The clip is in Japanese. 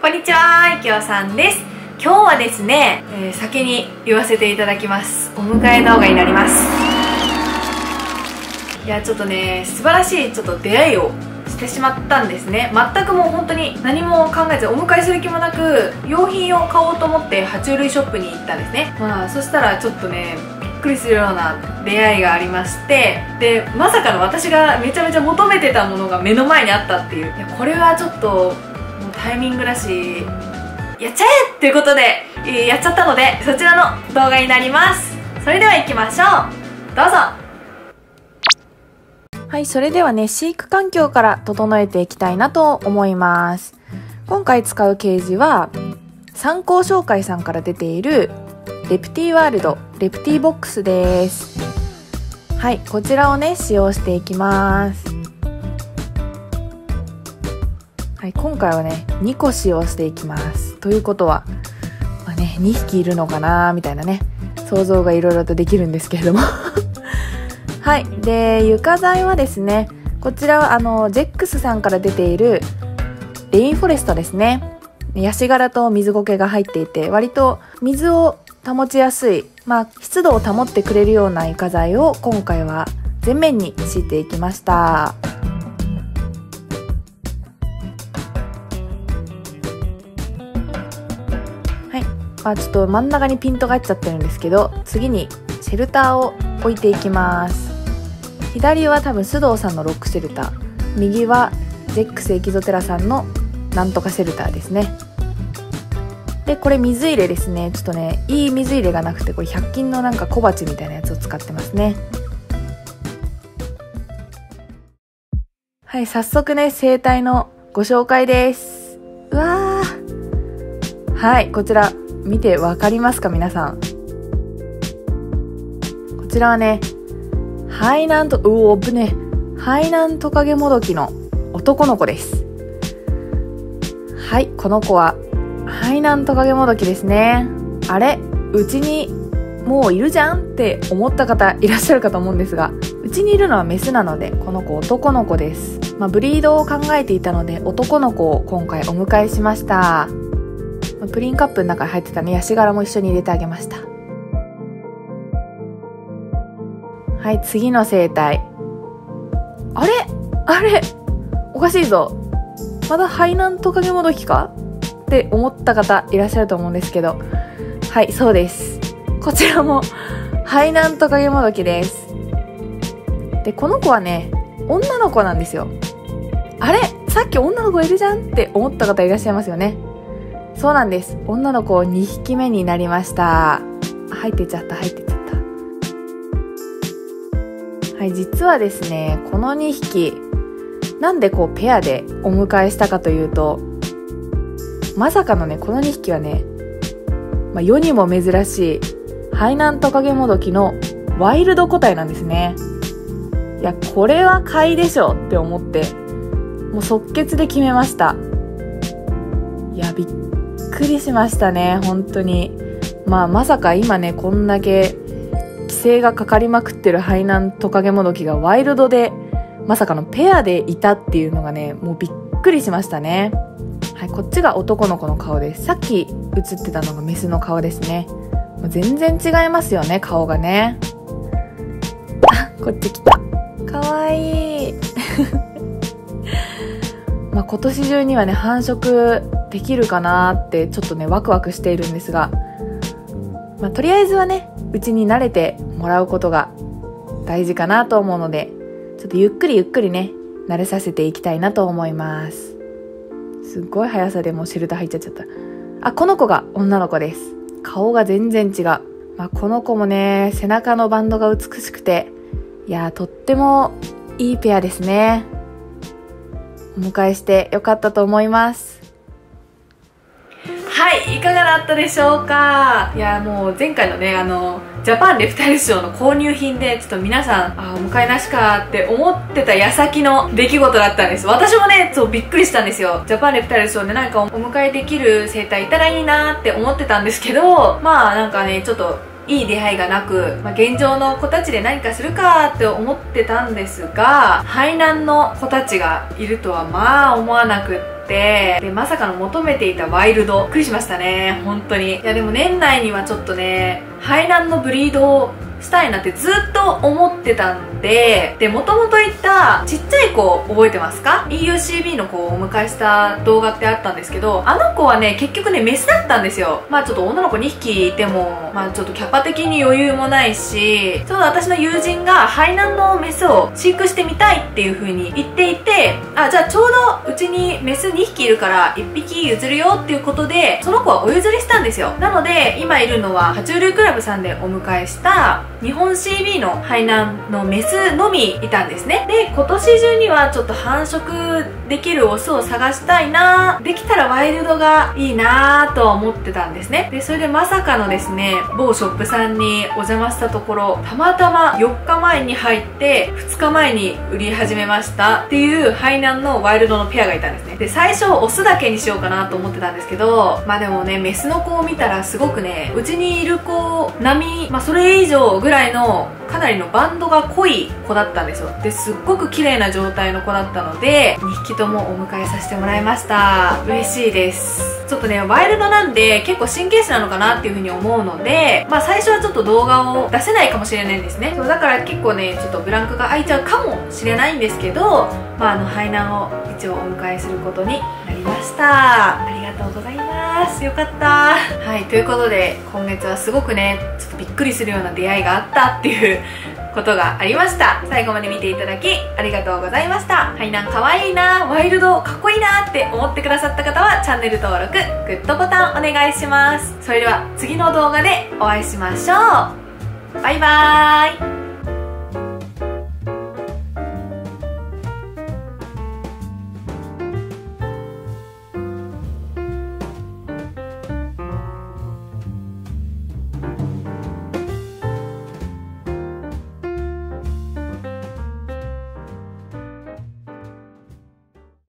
こんにちは、いきおさんです。今日はですね、えー、先に言わせていただきます。お迎え動画になります。いやちょっとね素晴らしいちょっと出会いをしてしまったんですね。全くもう本当に何も考えずお迎えする気もなく用品を買おうと思って爬虫類ショップに行ったんですね。まあそしたらちょっとねくりするような出会いがありましてでまさかの私がめちゃめちゃ求めてたものが目の前にあったっていう。いやこれはちょっともうタイミングだしやっちゃえっていうことでやっちゃったのでそちらの動画になります。それでは行きましょう。どうぞ。はい、それではね、飼育環境から整えていきたいなと思います。今回使うケージは、参考紹介さんから出ている、レプティワールド、レプティボックスです。はい、こちらをね、使用していきます。はい、今回はね、2個使用していきます。ということは、まあね、2匹いるのかなみたいなね、想像がいろいろとできるんですけれども はい。で、床材はですね、こちらはあの、ジェックスさんから出ているレインフォレストですね。ヤシ殻と水苔が入っていて、割と水を保ちやすい、まあ、湿度を保ってくれるような床材を今回は全面に敷いていきました。はい。まあ、ちょっと真ん中にピントが入っちゃってるんですけど、次にシェルターを置いていきます。左は多分須藤さんのロックシェルター右はゼックスエキゾテラさんのなんとかシェルターですねでこれ水入れですね。ちょっとねいい水入れがなくてこれ100均のなんか小鉢みたいなやつを使ってますね。はい早速ね生態のご紹介です。うわー。はいこちら見てわかりますか皆さん。こちらはね海南と、うお、ぶね。海南トカゲモドキの男の子です。はい、この子は、海南トカゲモドキですね。あれうちにもういるじゃんって思った方いらっしゃるかと思うんですが、うちにいるのはメスなので、この子男の子です。まあ、ブリードを考えていたので、男の子を今回お迎えしました。まあプリンカップの中に入ってたね、ヤシ殻も一緒に入れてあげました。はい、次の生態。あれ？あれ？おかしいぞ。まだ海南トカゲもどきか？って思った方いらっしゃると思うんですけど。はい、そうです。こちらも海南トカゲもどきです。で、この子はね、女の子なんですよ。あれさっき女の子いるじゃん？って思った方いらっしゃいますよね。そうなんです。女の子2匹目になりました。入ってっちゃった、入ってっちゃった。はい、実はですね、この2匹、なんでこうペアでお迎えしたかというと、まさかのね、この2匹はね、まあ、世にも珍しい、ハイナントカゲモドキのワイルド個体なんですね。いや、これは買いでしょって思って、もう即決で決めました。いや、びっくりしましたね、本当に。まあ、まさか今ね、こんだけ規制がかかりまくってるハイナントカゲモドキがワイルドで、まさかのペアでいたっていうのがね、もうびっくりしましたね。こっちが男の子の顔です。さっき映ってたのがメスの顔ですね。もう全然違いますよね、顔がね。あ、こっち来た。かわいい。まあ今年中にはね、繁殖できるかなってちょっとね、ワクワクしているんですが、まあとりあえずはね、うちに慣れてもらうことが大事かなと思うので、ちょっとゆっくりゆっくりね、慣れさせていきたいなと思います。すっごい速さでもうシェルター入っちゃっちゃった。あ、この子が女の子です。顔が全然違う。まあ、この子もね、背中のバンドが美しくて、いやとってもいいペアですね。お迎えしてよかったと思います。はいいかがだったでしょうか？いやもう前回のねあのジャパンレプタイルショーの購入品でちょっと皆さんあお迎えなしかって思ってた矢先の出来事だったんです。私もねそうびっくりしたんですよ。ジャパンレプタイルショーで何かお迎えできる生態いたらいいなって思ってたんですけどまあなんかねちょっといい出会いがなく、まあ、現状の子たちで何かするかって思ってたんですが排難の子たちがいるとはまあ思わなくってでまさかの求めていたワイルドびっくりしましたね。本当に。いやでも年内にはちょっとね排卵のブリードをしたいなってずっと思ってたんで、で、もともと言ったちっちゃい子覚えてますか ?EUCB の子をお迎えした動画ってあったんですけど、あの子はね、結局ね、メスだったんですよ。まあちょっと女の子2匹いても、まあちょっとキャパ的に余裕もないし、ちょうど私の友人がハイナンのメスを飼育してみたいっていう風に言っていて、あ、じゃあちょうどうちにメス2匹いるから1匹譲るよっていうことで、その子はお譲りしたんですよ。なので、今いるのは、爬虫類クラブさんでお迎えした、日本 CB のハイナンのメスのみいたんですね。で今年中にはちょっと繁殖できるオスを探したいな。できたらワイルドがいいなと思ってたんですね。でそれでまさかのですね某ショップさんにお邪魔したところたまたま4日前に入って2日前に売り始めましたっていうハイナンのワイルドのペアがいたんですね。で最初オスだけにしようかなと思ってたんですけどまあでもねメスの子を見たらすごくねうちにいる子並まあそれ以上ぐらいのかなりのバンドが濃い子だったんですよ。ですっごく綺麗な状態の子だったので2匹ともお迎えさせてもらいました。嬉しいです。ちょっとねワイルドなんで結構神経質なのかなっていう風に思うのでまあ最初はちょっと動画を出せないかもしれないんですね。そうだから結構ねちょっとブランクが空いちゃうかもしれないんですけどまああの排卵を一応お迎えすることになりました。ありがとうございます。よかった。はいということで今月はすごくねちょっとびっくりするような出会いがあったっていうことがありました。最後まで見ていただきありがとうございました。はいなんかわいいなワイルドかっこいいなって思ってくださった方はチャンネル登録グッドボタンお願いします。それでは次の動画でお会いしましょう。バイバーイ。